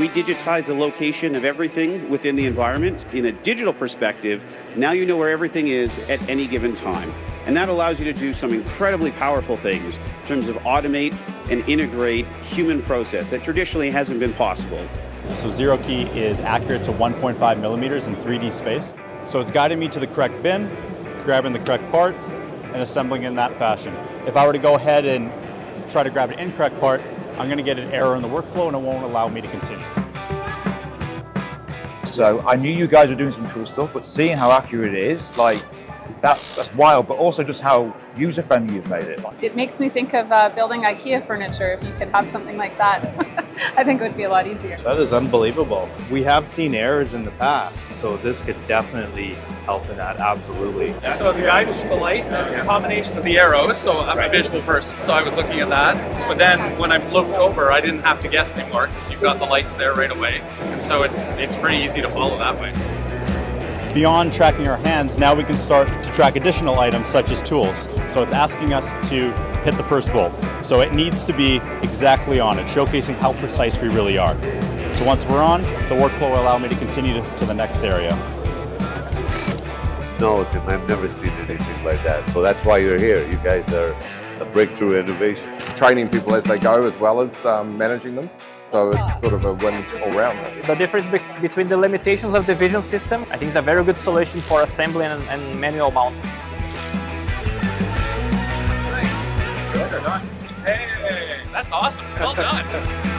We digitize the location of everything within the environment. In a digital perspective, now you know where everything is at any given time. And that allows you to do some incredibly powerful things in terms of automate and integrate human process that traditionally hasn't been possible. So ZeroKey is accurate to 1.5 millimeters in 3D space. So it's guiding me to the correct bin, grabbing the correct part, and assembling in that fashion. If I were to go ahead and try to grab an incorrect part, I'm going to get an error in the workflow and it won't allow me to continue. So I knew you guys were doing some cool stuff, but seeing how accurate it is, like that's that's wild. But also just how user friendly you've made it. It makes me think of uh, building IKEA furniture. If you could have something like that, I think it would be a lot easier. That is unbelievable. We have seen errors in the past, so this could definitely help in that. Absolutely. So the guidance for the lights, a combination of the arrows. So I'm a visual person, so I was looking at that. But then when I looked over, I didn't have to guess anymore because you've got the lights there right away, and so it's it's pretty easy to follow that way. Beyond tracking our hands, now we can start to track additional items such as tools. So it's asking us to hit the first bolt. So it needs to be exactly on it, showcasing how precise we really are. So once we're on, the workflow will allow me to continue to, to the next area. No, Tim, I've never seen anything like that. So that's why you're here. You guys are a breakthrough innovation. Training people as they go as well as um, managing them. So it's sort of a win all round. The difference be between the limitations of the vision system, I think it's a very good solution for assembly and, and manual mount. Hey, that's awesome. Well done.